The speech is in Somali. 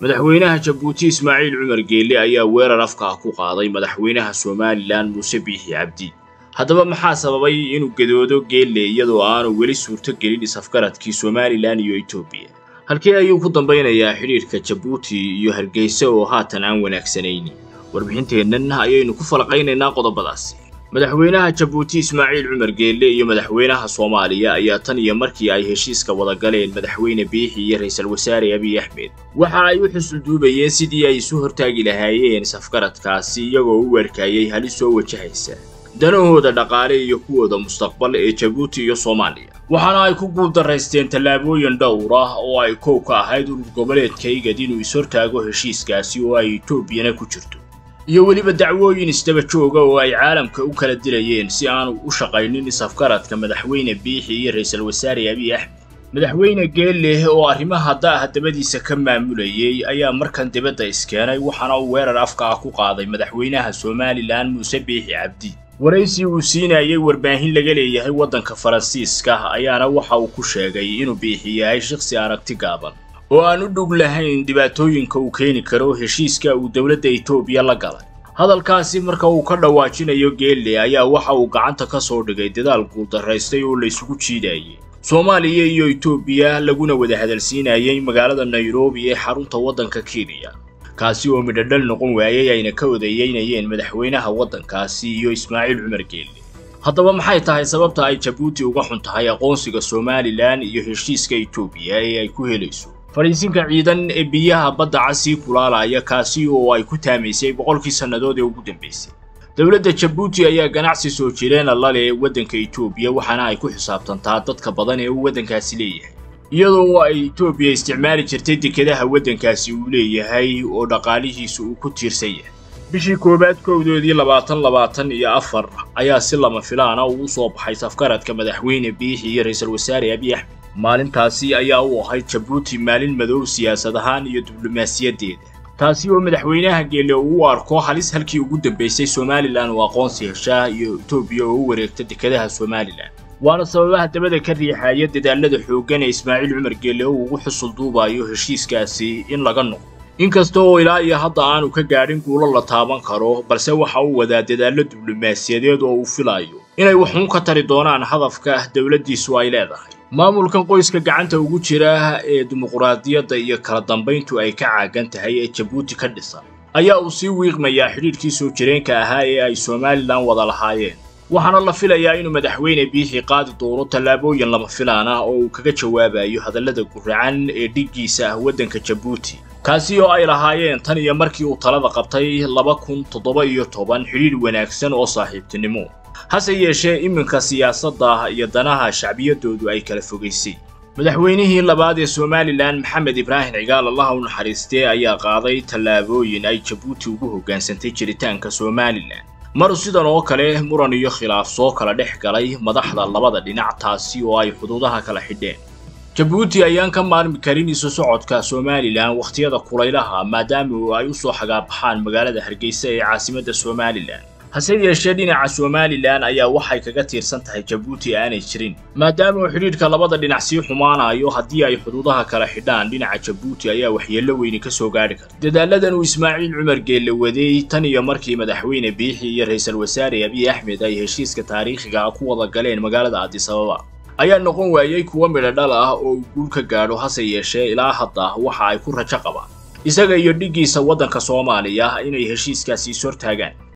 madaxweynaha jabuuti ismaaciil cumar geelle ayaa weerar afka ah ku qaaday madaxweynaha somalilan muuse biixi cabdi. Haddaba maxaa sababay inuu gadoodo geelle iyadoo aanu weli suurto gelin isafgaradkii somalilan iyo etoobiya halkee ayuu ku dambaynayaa xidhiidhka jabuuti iyo hargeysa oo haatan aan wanaagsanayni warbixinteennan ayaynu ku falaqaynaynaa qodobadaasi madaxweynaha jabuuti ismaaciil cumar geelle iyo madaxweynaha soomaaliya ayaa tan iyo markii ay heshiiska wada galeen madaxweyne biixi iyo ra'iisul wasaare abiy axmed. Waxa ay u xusulduubayeen sidii ay isu hortaagi lahaayeen safgaradkaasi iyagoo u warkaayay halis soo wajahaysa danahooda dhaqaale iyo kuwooda mustaqbal ee jabuuti iyo soomaaliya. Waxaana ay ku guuldaraysteen tallaabooyin dhowr ah oo ay kow ka ahayd urur goboleedka igad inuu is-hortaago heshiiskaasi oo ay etoobiyana ku jirto iyo weliba dacwooyin isdaba jooga oo ay caalamka u kala dilayeen si aanu u shaqaynin isafgaradka madaxweyne biixi iyo ra'iisul wasaare abiy axmed. Madaxweyne geelleh oo arrimaha da'ah dabadiisa ka maamulayay ayaa markan dibadda iskeenay waxaana uu weerar afka ah ku qaaday madaxweynaha somalilan muuse biixi cabdi. Waraysi uu siinayay warbaahin laga leeyahay waddanka faransiiska ayaana waxa uu ku sheegay inuu biixi yahay shakhsi aragti gaaban oo aan u dhug lahayn dhibaatooyinka uu keeni karo heshiiska uu dowladda etoobiya la galay. Hadalkaasi marka uu ka dhawaajinayo geelle ayaa waxa uu gacanta ka soo dhigay dadaal guuldaraystay oo la isugu soomaaliya iyo etoobiya laguna wada hadalsiinayay magaalada nairobi ee xarunta waddanka kenya. Kaasi oo midhodhal noqon waayay ayna ka odayeynayeen madaxweynaha waddankaasi iyo ismaaciil cumar geelle haddaba maxay tahay sababta ay jabuuti uga xun tahay aqoonsiga somalilan iyo heshiiska etoobiya ee ay ku helayso fadhiisinka ciidan ee biyaha badda casii kulaalaya kaasi oo ay ku taamaysay boqolkii sannadood ee ugu dambaysay dowladda jabuuti ayaa ganacsi soo jireena la leh waddanka etoobiya waxaana ay ku xisaabtantaa dadka badan ee uu waddankaasi leeyahay. Iyadoo ay etoobiya isticmaali jirtay dekedaha waddankaasi uu leeyahay oo dhaqaalihiisu uu ku tiirsan yahay. Bishii koowaad kowdoodii labaatan labaatan iyo afar ayaa si lama filaana uu u soo baxay safgaradka madaxweyne biixi iyo ra'iisul wasaare abiy axmed maalintaasi ayaa u ahayd jabuuti maalin madow siyaasad ahaan iyo diblomaasiyaddeeda taasi oo madaxweynaha geelle uu u arko halis halkii ugu dambaysay somalilan oo aqoonsi heshaa iyo etoobiya oo u wareegta dekedaha somalilan. Waana sababaha dabada ka riixaya dadaalada xooggan ee ismaaciil cumar geelle uu ugu xusul duubayo heshiiskaasi in laga noqdo. Inkasta oo ilaa iyo hadda aanu ka gaadhin guulo la taaban karo balse waxa uu wadaa dadaallo diblomaasiyadeed oo uu filayo. Inay waxuun ka tari doonaan hadafka dowladdiisu ay leedahay maamulkan qoyska gacanta ugu jira ee dimuquraadiyadda iyo kala dambayntu ay ka caagan tahay ee jabuuti ka dhisan ayaa uu sii wiiqmayaa xidhiidhkii soo jireenka ahaa ee ay somalilan wada lahaayeen. Waxaana la filayaa inuu madaxweyne biixi qaadi doono tallaabooyin lama filaan ah oo uu kaga jawaabayo hadallada guracan ee dhiggiisa ah waddanka jabuuti kaasi oo ay lahaayeen tan iyo markii uu talada qabtay laba kun toddoba iyo toban xidhiidh wanaagsan oo saaxiibtinimo hase yeeshee iminka siyaasadda iyo danaha shacbiyadoodu ay kala fogaysay madaxweynihii labaad ee somalilan maxamed ibraahim cigaal allaha u naxariistee ayaa qaaday tallaabooyin ay jabuuti ugu hoggaansantay jiritaanka somalilan. Mar sidan oo kale muran iyo khilaaf soo kala dhex galay madaxda labada dhinac taasi oo ay xuduudaha kala xidheen. Jabuuti ayaan ka maarmi karin isu socodka somalilan wakhtiyada kulaylaha maadaama ay u soo xagaabaxaan magaalada hargeysa ee caasimadda somalilan hase yeeshee dhinaca somalilan ayaa waxay kaga tiirsan tahay jabuuti aanay jirin. Maadaama uu xidhiidhka labada dhinac sii xumaanayo haddii ay xuduudaha kala xidhaan dhinaca jabuuti ayaa waxyeello weyni ka soo gaadhi karta. Dadaaladan uu ismaaciil cumar geelle waday tan iyo markii madaxweyne biixi iyo ra'iisul wasaare abiy axmed ay heshiiska taariikhiga ku wada galeen magaalada addis ababa. Ayaa noqon waayey kuwa midho dhal ah oo uu guul ka gaadho hase yeeshee ilaa hadda waxa ay ku rajo qabaan. Isaga iyo dhiggiisa waddanka soomaaliya inay heshiiskaasi is hortaagaan